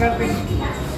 shopping.